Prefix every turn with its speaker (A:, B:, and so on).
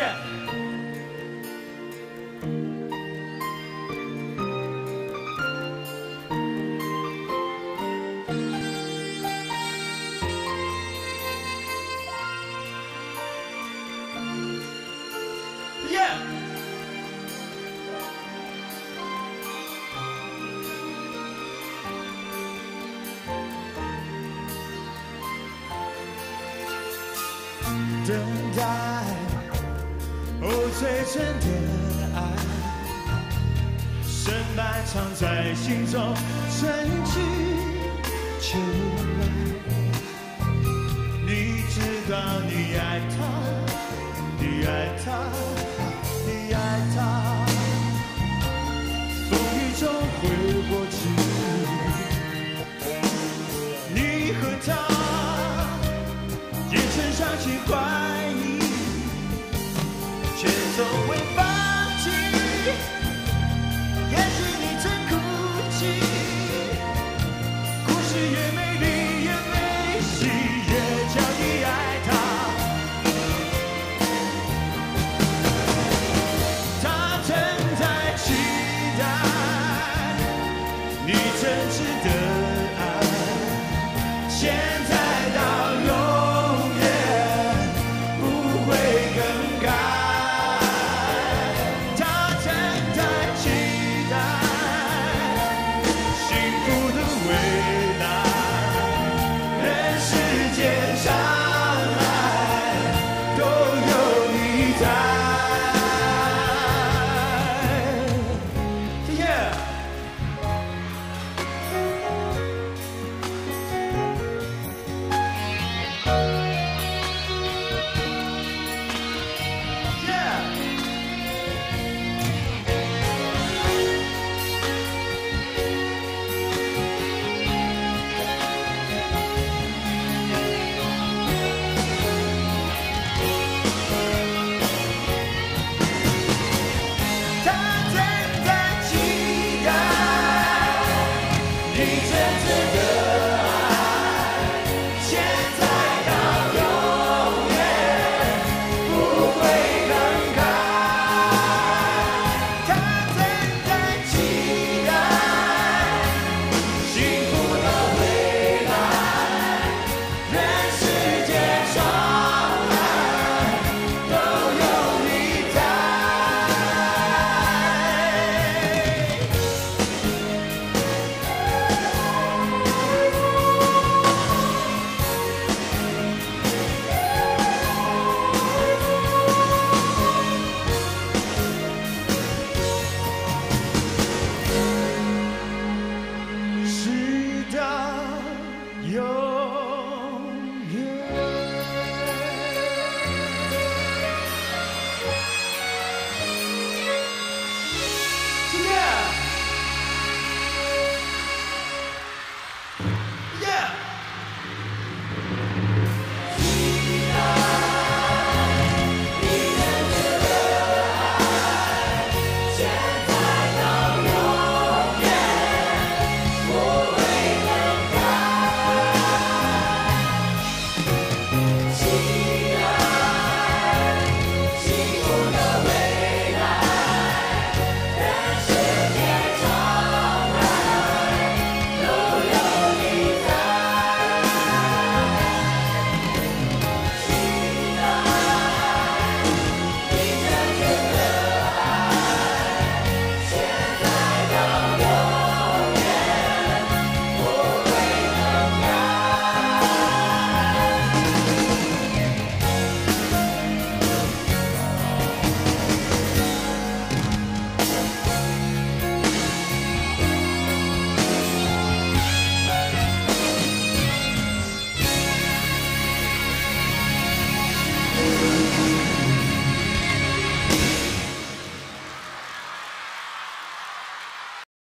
A: Yeah. Yeah.
B: Don't die 哦最真的爱深埋藏在心中真情秋来。你知道你爱他你爱他。Your